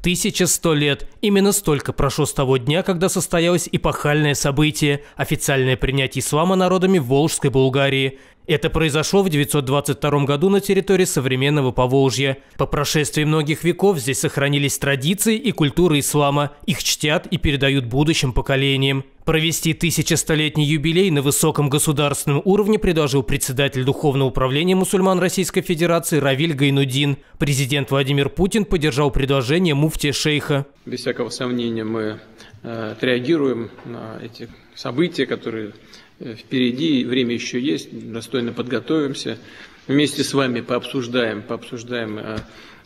1100 лет. Именно столько прошло с того дня, когда состоялось эпохальное событие – официальное принятие ислама народами Волжской Булгарии. Это произошло в 922 году на территории современного Поволжья. По прошествии многих веков здесь сохранились традиции и культура ислама. Их чтят и передают будущим поколениям. Провести тысячестолетний юбилей на высоком государственном уровне предложил председатель Духовного управления мусульман Российской Федерации Равиль Гайнудин. Президент Владимир Путин поддержал предложение муфтия шейха. Без всякого сомнения мы э, отреагируем на эти события, которые впереди, время еще есть, достойно подготовимся. Вместе с вами пообсуждаем, пообсуждаем, э,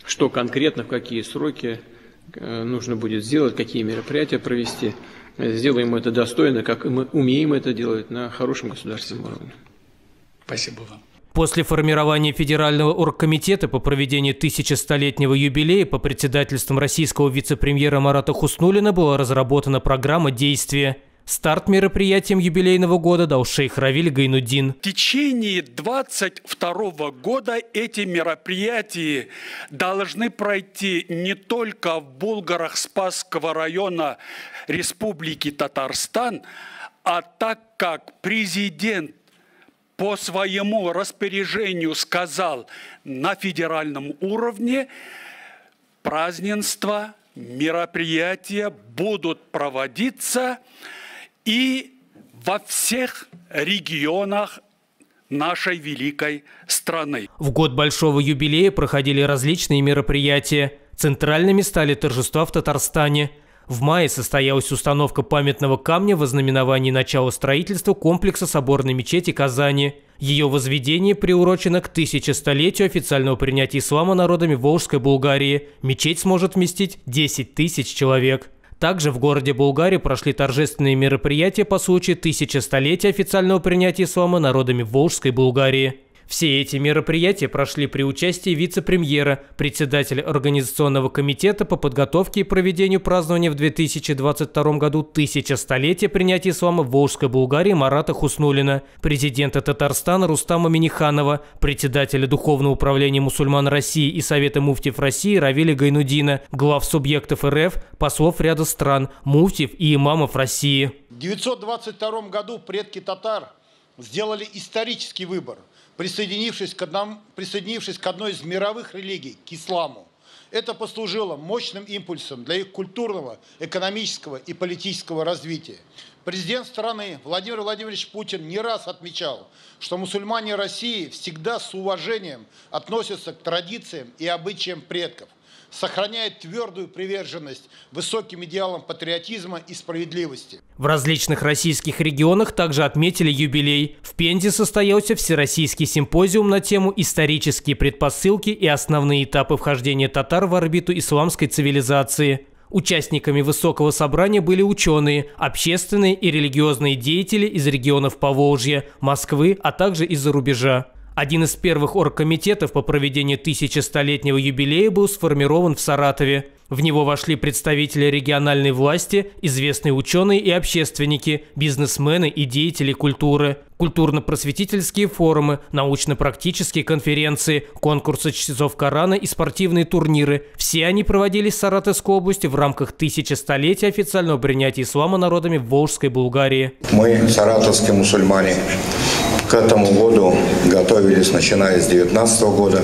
что конкретно, в какие сроки нужно будет сделать, какие мероприятия провести сделаем это достойно, как мы умеем это делать на хорошем государственном уровне. Спасибо вам. После формирования Федерального оргкомитета по проведению тысячестолетнего юбилея по председательством российского вице-премьера Марата Хуснулина была разработана программа действия – Старт мероприятием юбилейного года дал шейх Равиль Гайнудин. В течение 22 года эти мероприятия должны пройти не только в Булгарах Спасского района Республики Татарстан, а так как президент по своему распоряжению сказал на федеральном уровне, празднества, мероприятия будут проводиться и во всех регионах нашей великой страны. В год большого юбилея проходили различные мероприятия. Центральными стали торжества в Татарстане. В мае состоялась установка памятного камня в ознаменовании начала строительства комплекса соборной мечети Казани. Ее возведение приурочено к тысячестолетию официального принятия ислама народами Волжской Булгарии. Мечеть сможет вместить 10 тысяч человек. Также в городе Булгарии прошли торжественные мероприятия по случаю тысячестолетия официального принятия ислама народами Волжской Булгарии. Все эти мероприятия прошли при участии вице-премьера, председателя Организационного комитета по подготовке и проведению празднования в 2022 году тысяча столетия принятия ислама в Волжской Булгарии Марата Хуснулина, президента Татарстана Рустама Миниханова, председателя Духовного управления мусульман России и Совета муфтиев России Равиля Гайнудина, глав субъектов РФ, послов ряда стран, муфтиев и имамов России. В 922 году предки татар сделали исторический выбор – присоединившись к, одному, присоединившись к одной из мировых религий, к исламу. Это послужило мощным импульсом для их культурного, экономического и политического развития. Президент страны Владимир Владимирович Путин не раз отмечал, что мусульмане России всегда с уважением относятся к традициям и обычаям предков – сохраняет твердую приверженность высоким идеалам патриотизма и справедливости. В различных российских регионах также отметили юбилей. В Пензе состоялся всероссийский симпозиум на тему «Исторические предпосылки и основные этапы вхождения татар в орбиту исламской цивилизации». Участниками высокого собрания были ученые, общественные и религиозные деятели из регионов Поволжья, Москвы, а также из-за рубежа. Один из первых оргкомитетов по проведению тысячестолетнего юбилея был сформирован в Саратове. В него вошли представители региональной власти, известные ученые и общественники, бизнесмены и деятели культуры, культурно-просветительские форумы, научно-практические конференции, конкурсы чтецов Корана и спортивные турниры. Все они проводились в Саратовской области в рамках тысячестолетия официального принятия ислама народами Волжской Булгарии. Мы, саратовские мусульмане, к этому году готовились, начиная с 2019 года,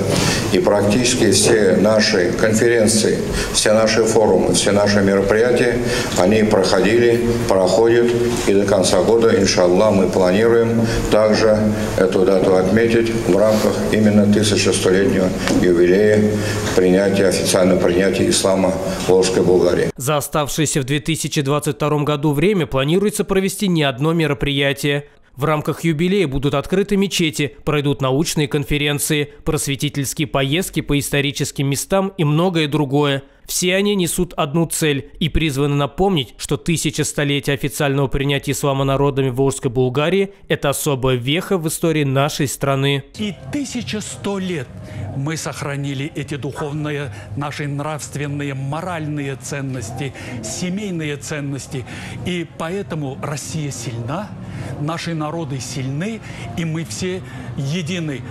и практически все наши конференции, все наши форумы, все наши мероприятия, они проходили, проходят, и до конца года, иншаллах, мы планируем также эту дату отметить в рамках именно 1100-летнего юбилея принятия, официального принятия ислама в Волжской Булгарии. За оставшееся в 2022 году время планируется провести не одно мероприятие. В рамках юбилея будут открыты мечети, пройдут научные конференции, просветительские поездки по историческим местам и многое другое. Все они несут одну цель и призваны напомнить, что тысяча столетий официального принятия ислама народами Волжской Булгарии – это особая веха в истории нашей страны. И 1100 лет мы сохранили эти духовные, наши нравственные, моральные ценности, семейные ценности. И поэтому Россия сильна, наши народы сильны, и мы все едины.